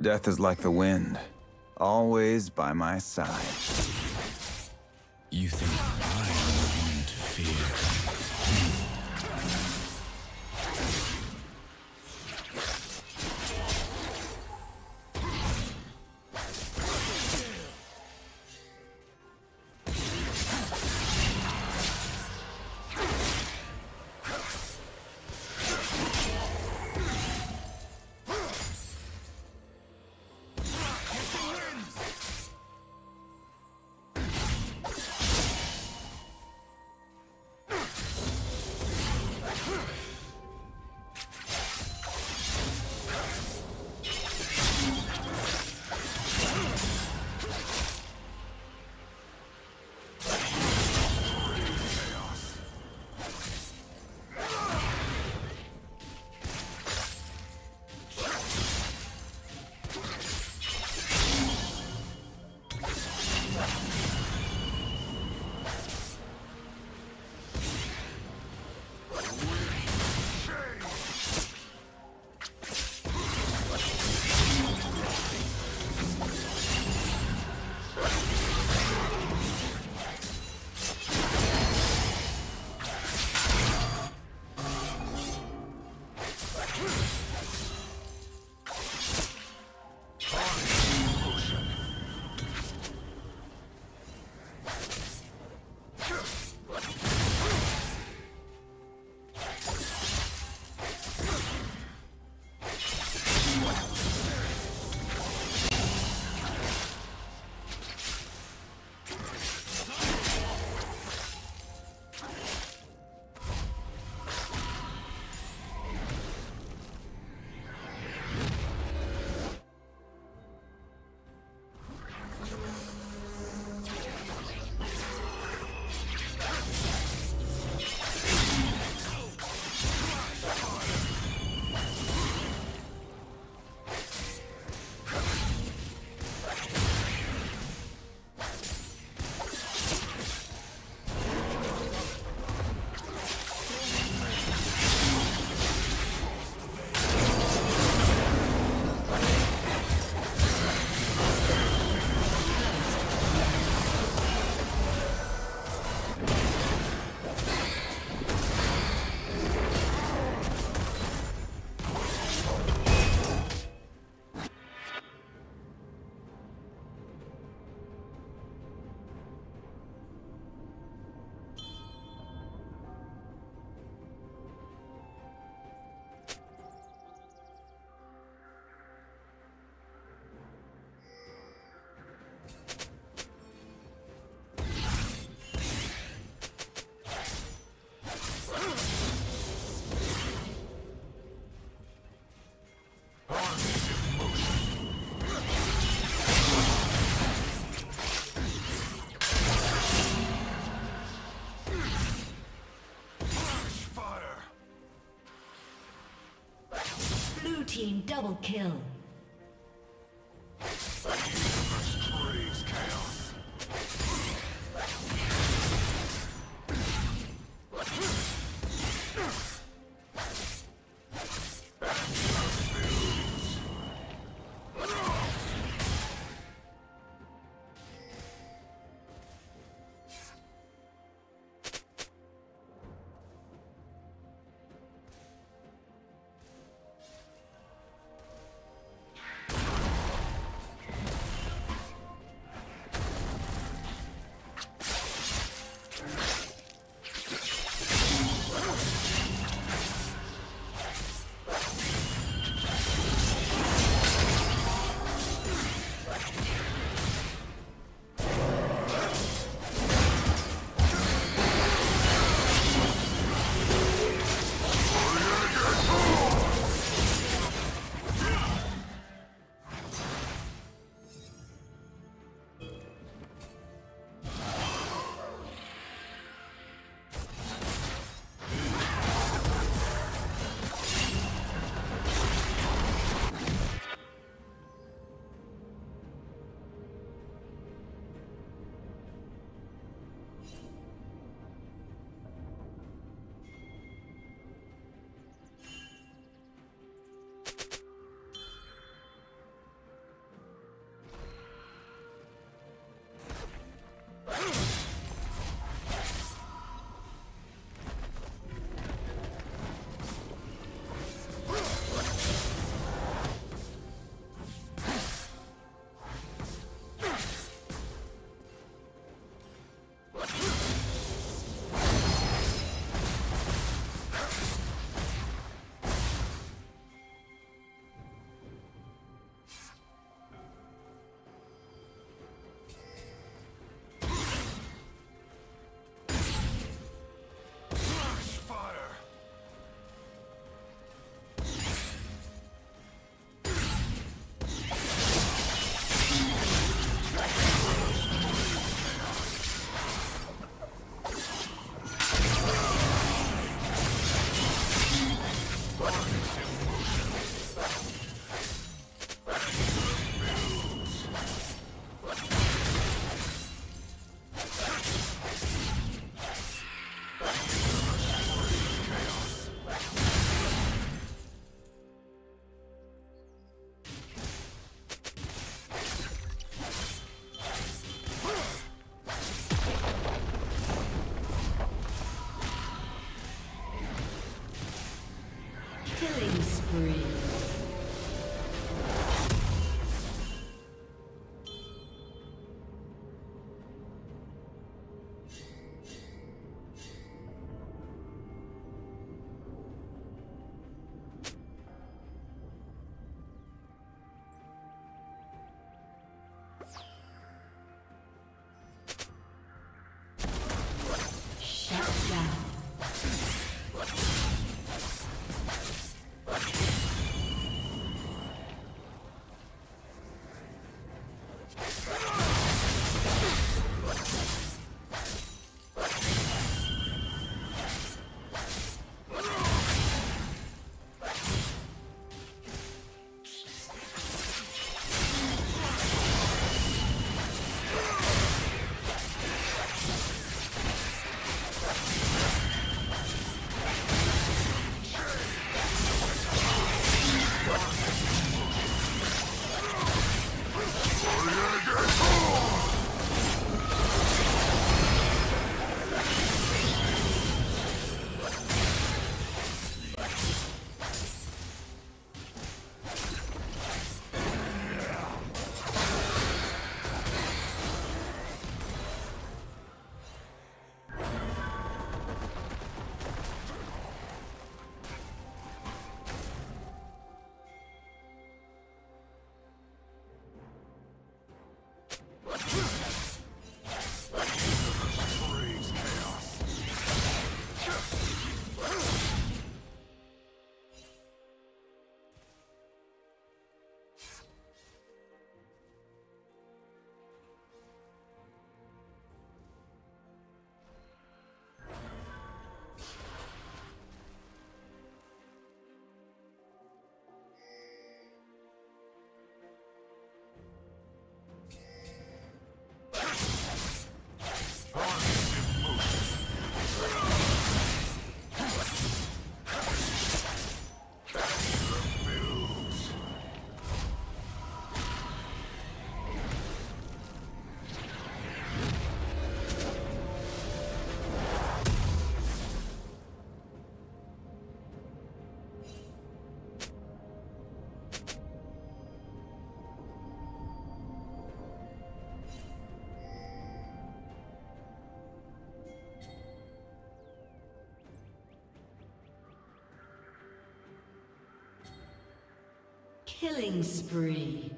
Death is like the wind, always by my side. You think team double kill. Killing spree.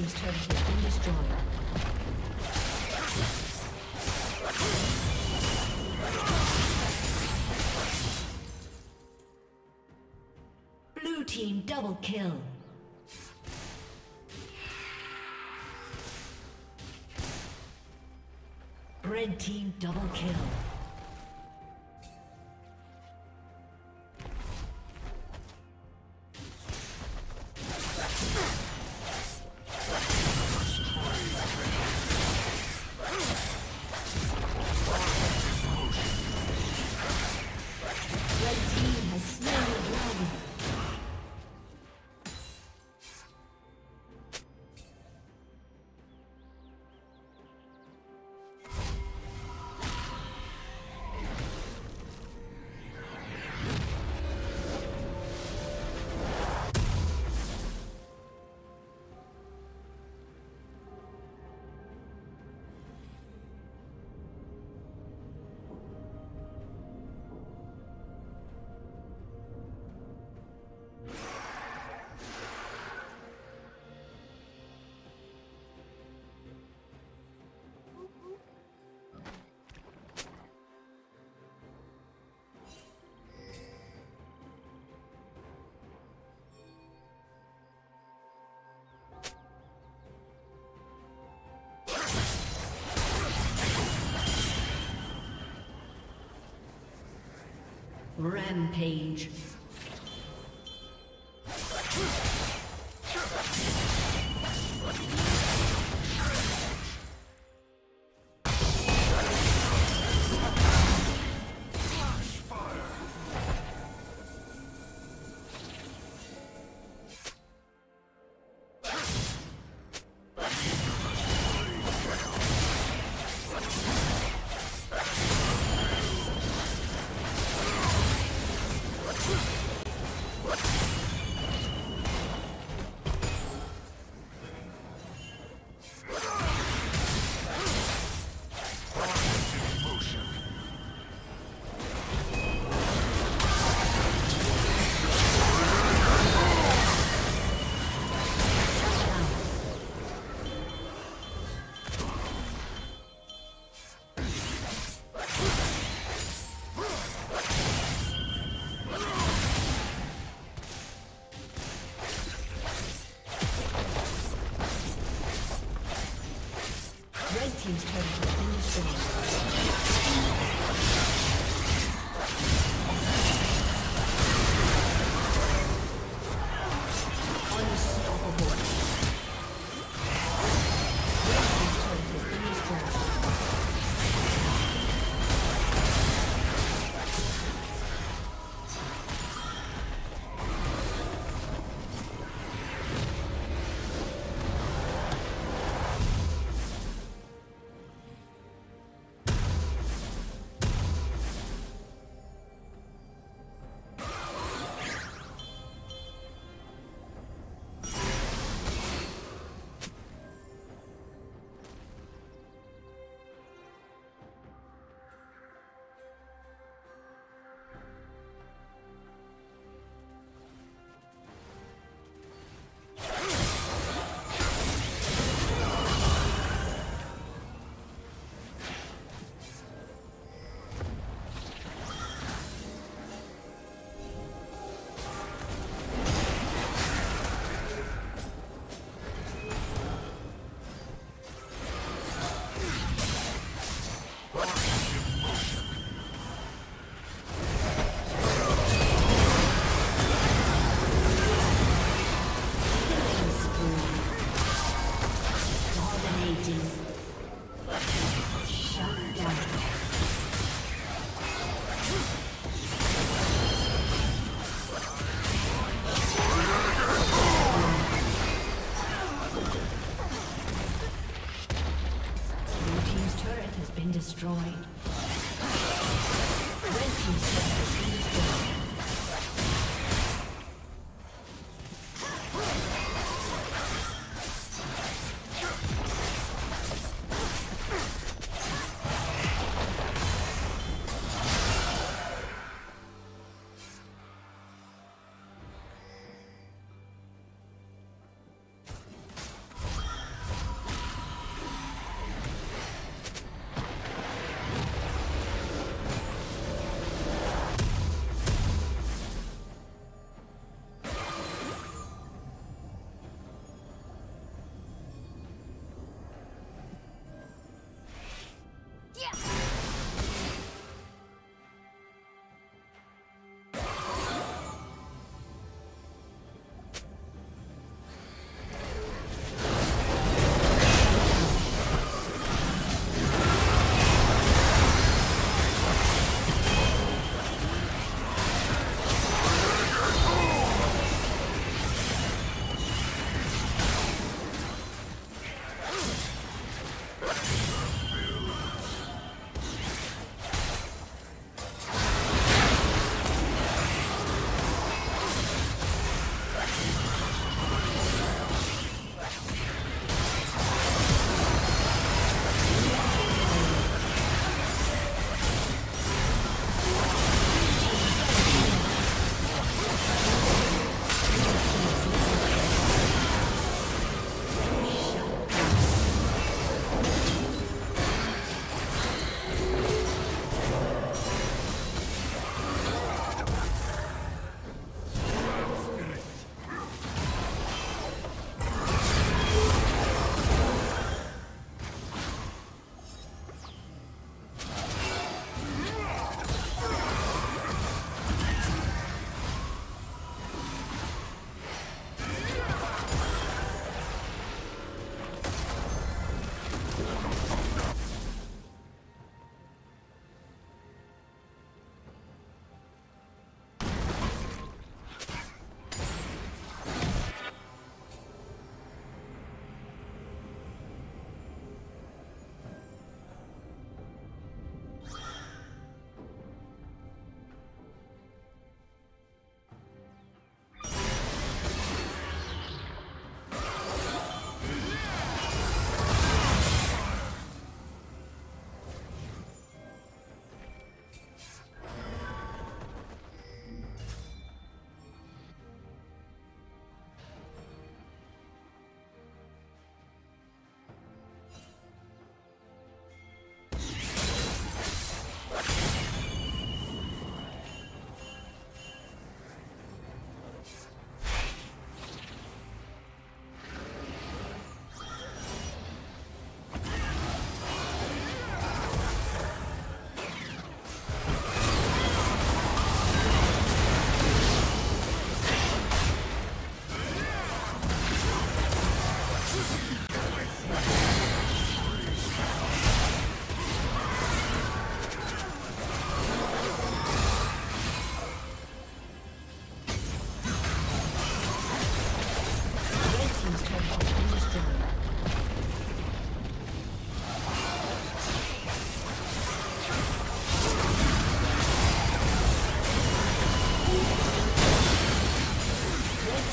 Team's turret has been destroyed. Blue team double kill. Red team double kill. Rampage.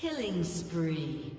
Killing spree.